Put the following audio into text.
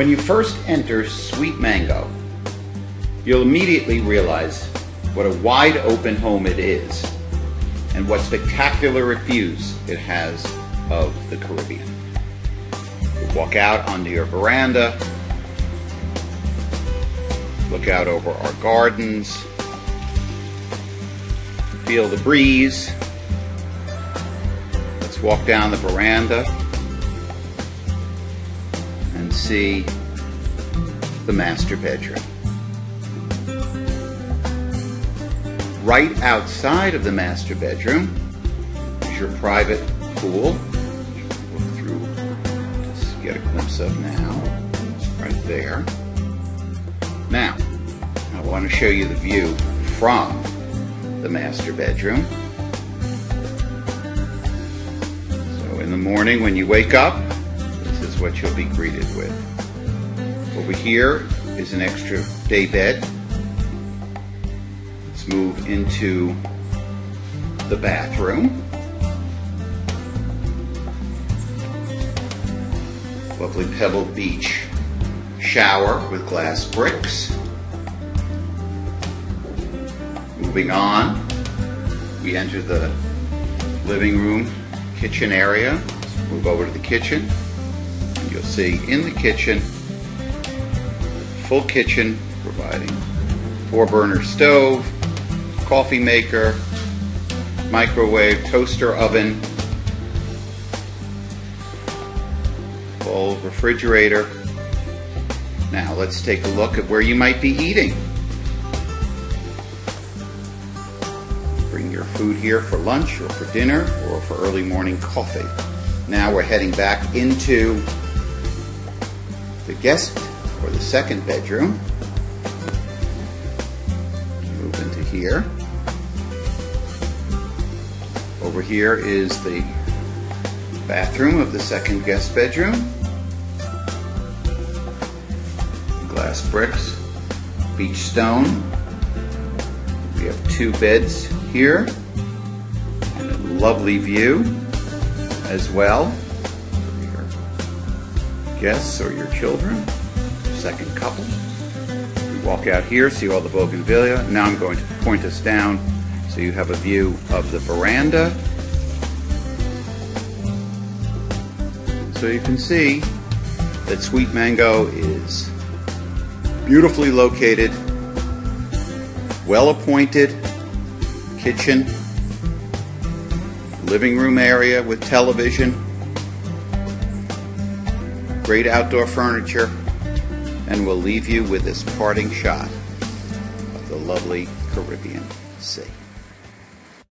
When you first enter Sweet Mango, you'll immediately realize what a wide open home it is and what spectacular views it has of the Caribbean. You walk out onto your veranda, look out over our gardens, feel the breeze. Let's walk down the veranda and see the master bedroom. Right outside of the master bedroom is your private pool. Look through, just get a glimpse of now, right there. Now, I want to show you the view from the master bedroom. So in the morning when you wake up, what you'll be greeted with. Over here is an extra day bed. Let's move into the bathroom. Lovely Pebble Beach shower with glass bricks. Moving on, we enter the living room kitchen area. Let's move over to the kitchen. You'll see in the kitchen, full kitchen providing four burner stove, coffee maker, microwave, toaster oven, full refrigerator. Now let's take a look at where you might be eating. Bring your food here for lunch or for dinner or for early morning coffee. Now we're heading back into the guest or the second bedroom. Move into here. Over here is the bathroom of the second guest bedroom. Glass bricks, beach stone. We have two beds here and a lovely view as well guests or your children, second couple. We walk out here, see all the bougainvillea. Now I'm going to point us down so you have a view of the veranda. So you can see that Sweet Mango is beautifully located, well appointed kitchen, living room area with television, great outdoor furniture, and we'll leave you with this parting shot of the lovely Caribbean Sea.